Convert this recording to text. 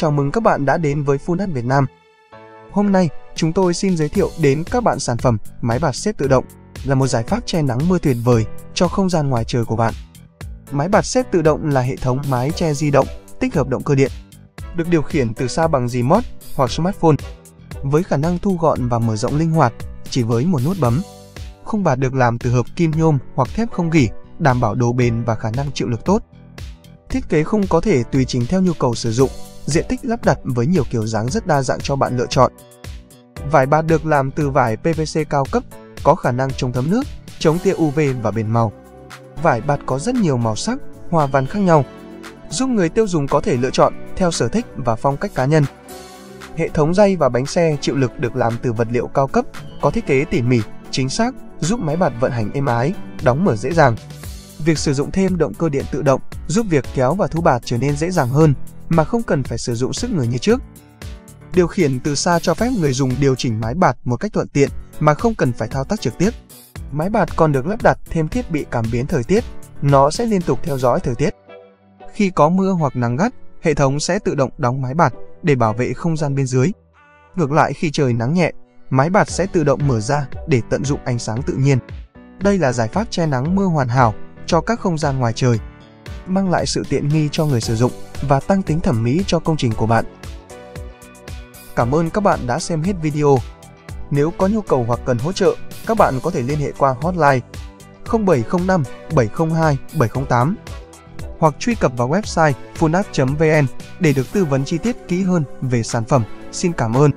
Chào mừng các bạn đã đến với Funat Việt Nam. Hôm nay, chúng tôi xin giới thiệu đến các bạn sản phẩm máy bạt xếp tự động là một giải pháp che nắng mưa tuyệt vời cho không gian ngoài trời của bạn. Máy bạt xếp tự động là hệ thống mái che di động tích hợp động cơ điện, được điều khiển từ xa bằng remote hoặc smartphone, với khả năng thu gọn và mở rộng linh hoạt chỉ với một nút bấm. Khung bạt được làm từ hợp kim nhôm hoặc thép không gỉ, đảm bảo độ bền và khả năng chịu lực tốt. Thiết kế khung có thể tùy chỉnh theo nhu cầu sử dụng, diện tích lắp đặt với nhiều kiểu dáng rất đa dạng cho bạn lựa chọn. Vải bạt được làm từ vải PVC cao cấp, có khả năng chống thấm nước, chống tia UV và bền màu. Vải bạt có rất nhiều màu sắc, hoa văn khác nhau, giúp người tiêu dùng có thể lựa chọn theo sở thích và phong cách cá nhân. Hệ thống dây và bánh xe chịu lực được làm từ vật liệu cao cấp, có thiết kế tỉ mỉ, chính xác, giúp máy bạt vận hành êm ái, đóng mở dễ dàng. Việc sử dụng thêm động cơ điện tự động giúp việc kéo và thu bạt trở nên dễ dàng hơn mà không cần phải sử dụng sức người như trước. Điều khiển từ xa cho phép người dùng điều chỉnh máy bạt một cách thuận tiện mà không cần phải thao tác trực tiếp. Máy bạt còn được lắp đặt thêm thiết bị cảm biến thời tiết, nó sẽ liên tục theo dõi thời tiết. Khi có mưa hoặc nắng gắt, hệ thống sẽ tự động đóng máy bạt để bảo vệ không gian bên dưới. Ngược lại khi trời nắng nhẹ, máy bạt sẽ tự động mở ra để tận dụng ánh sáng tự nhiên. Đây là giải pháp che nắng mưa hoàn hảo cho các không gian ngoài trời, mang lại sự tiện nghi cho người sử dụng và tăng tính thẩm mỹ cho công trình của bạn. Cảm ơn các bạn đã xem hết video. Nếu có nhu cầu hoặc cần hỗ trợ, các bạn có thể liên hệ qua hotline 0705 702 708 hoặc truy cập vào website funat.vn để được tư vấn chi tiết kỹ hơn về sản phẩm. Xin cảm ơn.